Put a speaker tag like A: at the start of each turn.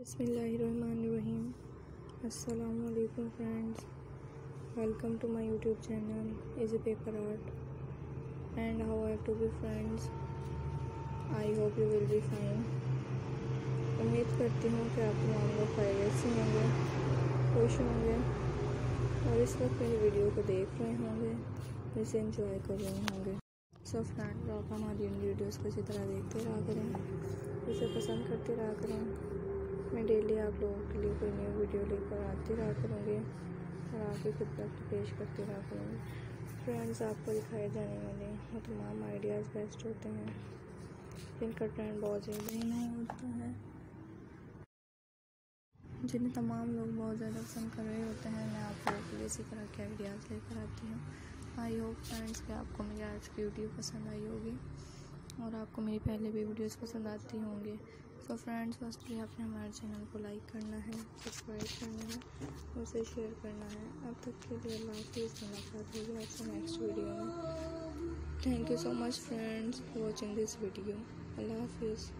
A: बसमीम अलकुम friends. Welcome to my YouTube channel. Is a paper art. And how are to be friends? I hope you will be fine. उम्मीद करती हूँ कि आप लोग फाइवेस होंगे, खुश होंगे, और इस वक्त मेरे वीडियो को देख रहे होंगे, इसे इंजॉय कर रहे होंगे। सो फ्रेंड्स आप हमारी उन वीडियोज़ को इसी तरह देखते रहा करें। उसे पसंद करते रहा करें। मैं डेली आप लोगों के लिए कोई न्यू वीडियो लेकर आती रहा करूँगी और आपकी खिदमत पेश करती रहा करूँगी। फ्रेंड्स आपको दिखाए जाने वाले वो तमाम आइडियाज़ बेस्ट होते हैं। जिनका ट्रेंड बहुत ज़्यादा ही नहीं होता है। जिन्हें तमाम लोग बहुत ज़्यादा पसंद कर रहे होते हैं, मैं आप लोगों के लिए इसी तरह के आइडियाज़ लेकर आती हूँ। आई होप फ्रेंड्स कि आपको मेरी आज की वीडियो पसंद आई होगी। और आपको मेरी पहले भी वीडियोस पसंद आती होंगी। सो फ्रेंड्स फर्स्टली आपने हमारे चैनल को लाइक करना है सब्सक्राइब करना है और उसे शेयर करना है। अब तक के लिए अल्लाह मुलाकात होगी आपसे नेक्स्ट वीडियो में। Thank you so much friends for watching this video अल्लाह हाफिज़।